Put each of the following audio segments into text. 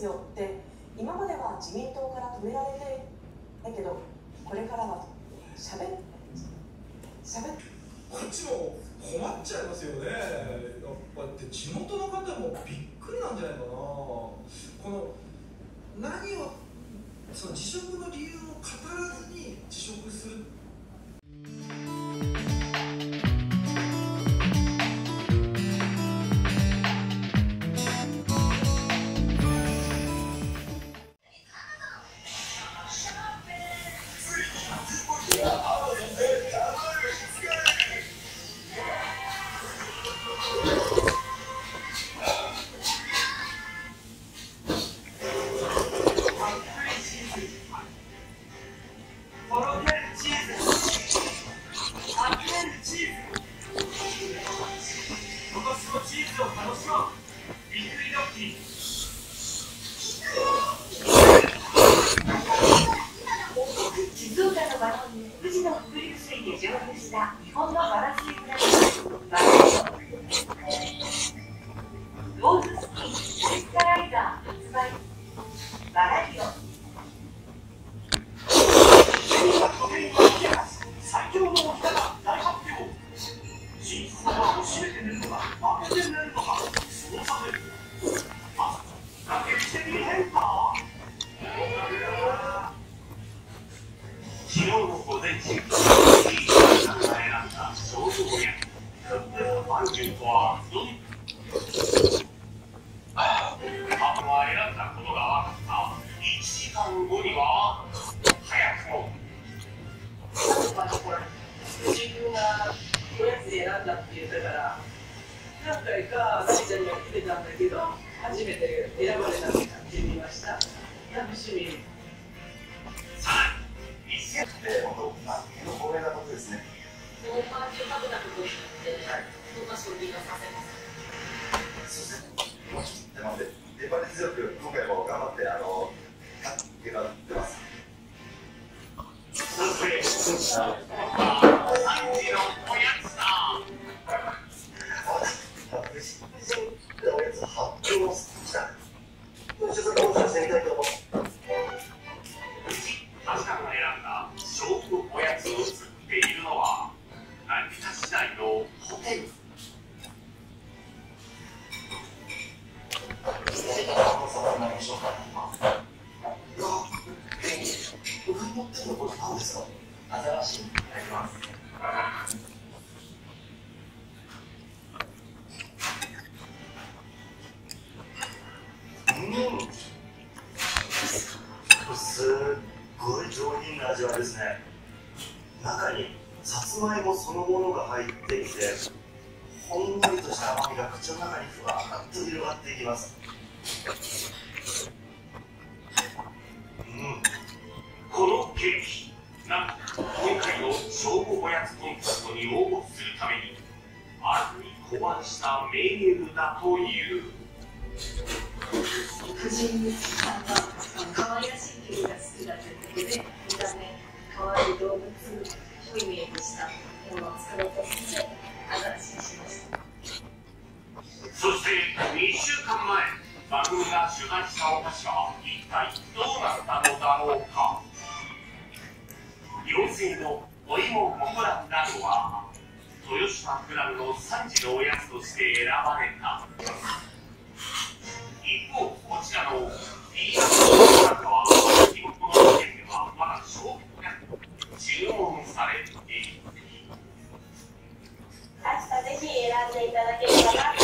ですよ。って今までは自民党から止められてだけどこれからは喋る喋るこっちも困っちゃいますよね。やっぱって地元の方もびっくりなんじゃないか Those はい。このケーキ、なんと今回の勝負おやつコンテストに応募するために、新たに考案したメニューだという。藤井さんが可愛らしい曲が好きだということで見た目可愛い動物をイメージしたものを作ろうとして新しいしましたそして2週間前、番組が取材したお菓子は一体どうなったのだろうか。妖精のお芋モコランなどは、豊島九段の3時のおやつとして選ばれた。一方、こちらのビーナスモランは、地元の時点ではまだ勝負が注文されている。明日ぜひ選んでいただければなと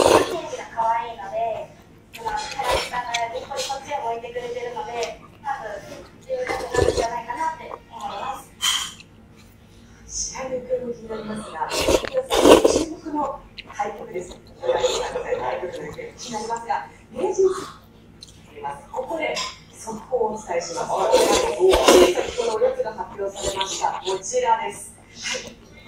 パッケージが可愛いのでそのキャラクターがにっこりこっちを向いてくれてるので多分によりますが、注目の対局です。対局の歴史になりますが、名人ここで速報をお伝えします。はい、先ほどおやつが発表されました。こちらです。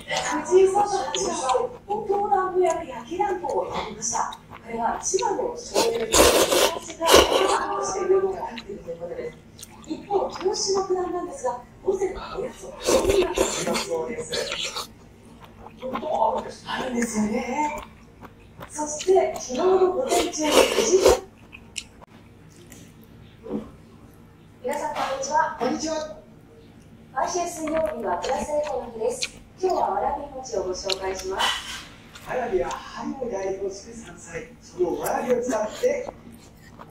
はい、藤井聡太八段は五京団子役焼き団子を選びました。これは千葉の少年の形がパンとして上にかかってい。るとい。うことです。一方、豊島九段なんですが、午前のおやつを飲みがそうです。いことで。あるんですよね。そして、昨日の午前中9時皆さん、こんにちは。こんにちは。毎週水曜日はプラスエコの日です。今日はわらび餅をご紹介します。わらびは春を代表する山菜。そのわらびを使って、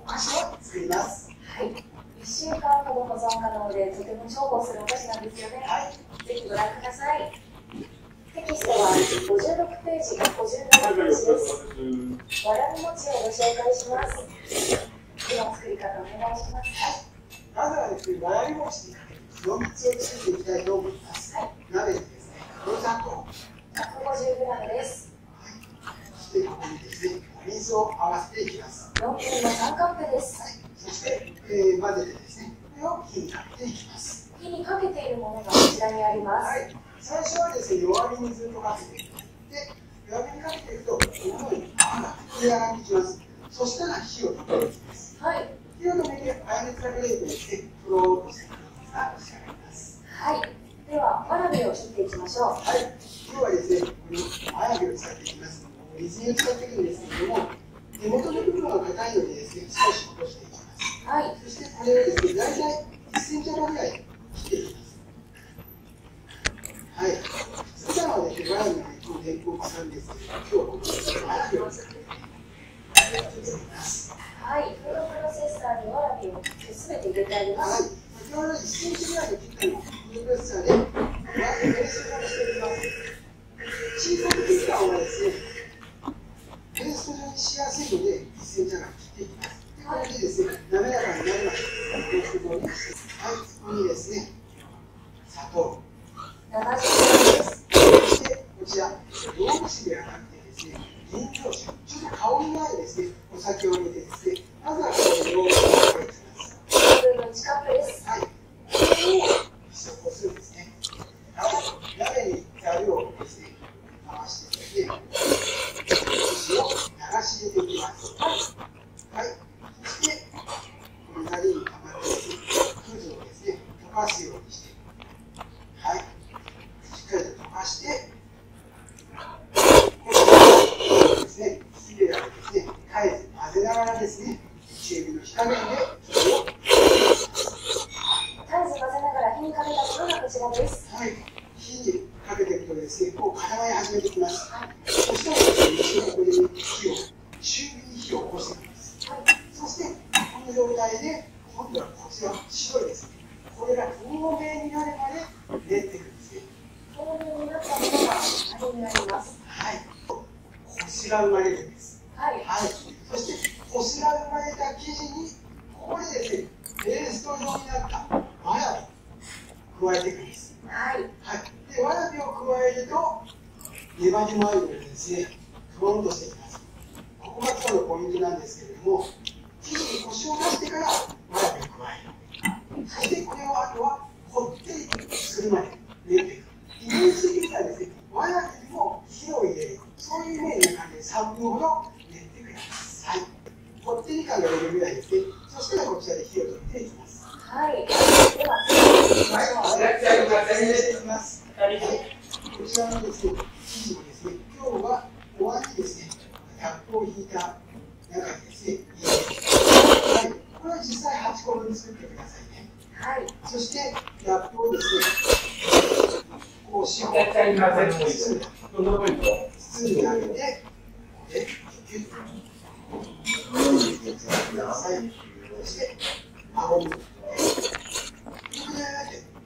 お菓子を作ります。はい。1週間ほど保存可能で、とても重宝するお菓子なんですよね。はい。ぜひご覧ください。テキストは56ページ、57ページです。わらび餅をご紹介します。では作り方お願いします。まずはですね、わらび餅にかける黒蜜を作っていきたいと思います。はい鍋にですね、黒砂糖、150g です。はいそしてここにですね、お水を合わせていきます。4分の3カップです。はいそして、えー混ぜてですね、これを火にかけていきます。火にかけているものがこちらにあります。はい。最初はですね、弱火にずっとかけていって、弱火にかけていくと、このように泡が膨れ上がってきます。そしたら火を止めていきます。はい。火を止めて、粗熱が出るとですね、とろーっとしたが仕上がります。はい。では、わらびを切っていきましょう。はい。今日はですね、このわらびを使っていきます。水に使っていくんですけれども、根元の部分が硬いのでですね、少し落としていきます。はい。そしてこれをですね、大体1センチ幅ぐらい切っていきます。はい。普段はですね、わらびの一個でんこん使うんですけど、今日はこのわらびを使って作ります。はい。フードプロセッサーにわらびをすべて入れてありまはい。す。先ほど1センチぐらいで切ったのを、フードプロセッサーで、まずペーストにしていきます。小さく切った方がですね、ペースト状にしやすいので、1センチ幅に切っていきます。でこれでですね、滑らかになるまで、ペースト状にしていきます。はい、そこにですね、砂糖、70です。そしてこちら、洋節ではなくてですね、銀醸酒、ちょっと香りのあるですね、お酒を入れてですね、まずはこの洋節をかけていきます。1分の1カップです。はい。これを一度こするんですね。鍋にざるをですね、回してですね、寿司を流し入れていきます。はい。そして、このざるに溜まってですね、クズをですね、溶かすようにして、はい。しっかりと溶かして、これをですね、火でやるですね、絶えず混ぜながらですね、中火の火加減で火を絶えず混ぜながら火にかけたものがこちらです。はい、火にかけていくとですね、こう固まり始めてきます。そしたらですね、ここで火を、中火に火を起こしていきます。そして、この状態で、今度はこちら、白いですね。これが透明になるまで練っていくんですね。透明になったものが味になります。はい。こしが生まれるんです。はい。はい。そして、こしが生まれた生地に、ここでですね、ペースト状になったわらび、加えていくんです。はい。はい。で、わらびを加えると、粘りもあるのでですね、とろんとしてきます。ここが今日のポイントなんですけれども、生地にコシを出してからわらびを加える。そしてこれをあとはこってりするまで練っていく。イメージ的にはですね、わらびにも火を入れる。そういうイメージな感じで3分ほど練ってください。こってり感が出るぐらいですね。そしたらこちらで火を止めていきます。はい。では、次に行きまし。ます。こちらのですね、生地をですね、今日はお椀にですね、ラップを引いた中にですね、入れて、はい、これは実際8個分作ってくださいね。はい。そして、ラップをですね、こうしっかり包んで、包んであげて、で、ギュッと、入れてください。そして、顎に、これで、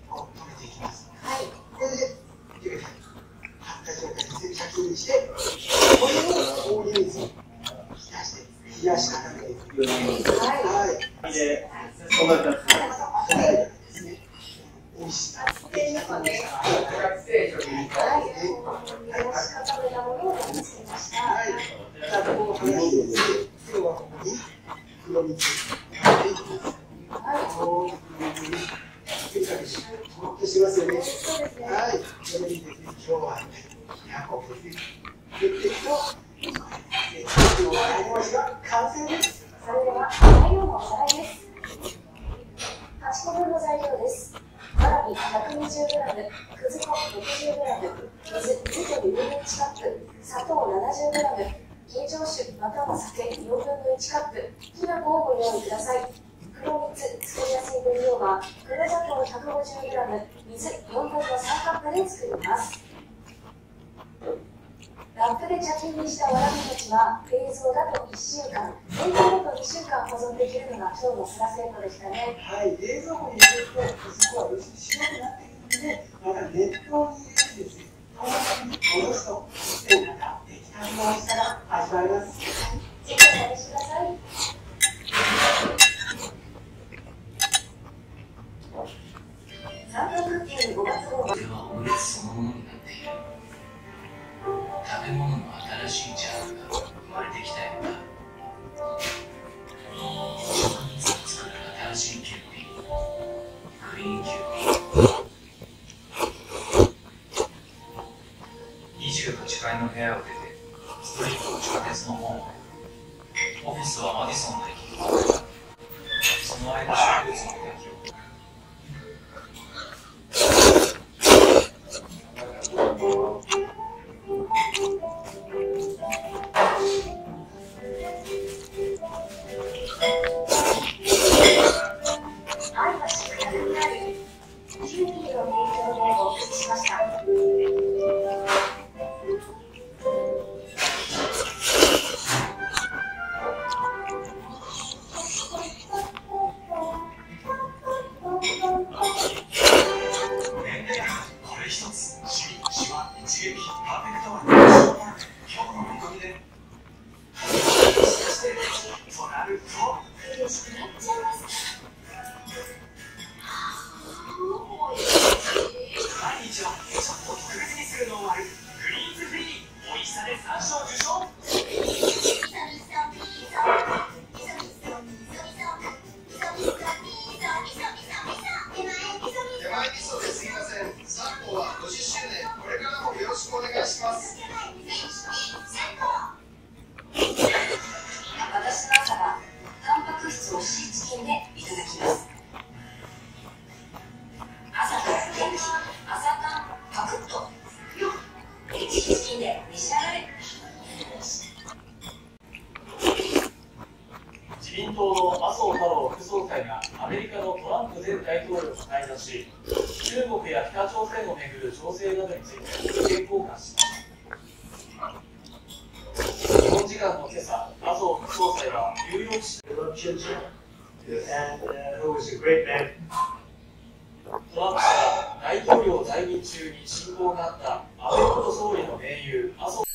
こう止めていきます。はい。これで、ゆっくり張った状態で先着にして、これを氷水に冷やし、固めていく。はい。はい。で、こし固めたものを盛り付けました。はい。じ、はいきます。はい。し。い。は、いくと、えー、のわらび餅が完成です。それでは材料のおさらいです。8個分の材料です。わらび 120g、くず粉 60g、水2と2分の1カップ、砂糖 70g、金醸酒または酒4分の1カップ、きな粉をご用意ください。黒蜜作りやすい分量は黒砂糖 150g 水4分の3カップで作りますラップで茶巾にしたわらび餅は冷蔵だと1週間冷凍だと2週間保存できるのが今日のプラセントでしたねはい、冷蔵庫に入れると、そこは要するに白くなってくるので、また熱湯に入れてですね、トーストに戻すと、そしてまた出来たての美味しさが味わえます。はい28階の部屋を出てストリートの地下鉄の門へオフィスはマディソンの駅。その間植物の敵をなると嬉しくなっちゃいます毎日はちょっと特別にするのをあるグリーンズフリー美味しさで3賞受賞これからもよろしくお願いします。中国や北朝鮮をめぐる情勢などについて意見交換しました日本時間の今朝麻生副総裁はニューヨーク市 and uh, who is a great man. トランプ氏は大統領在任中に親交があった安倍元総理の盟友麻生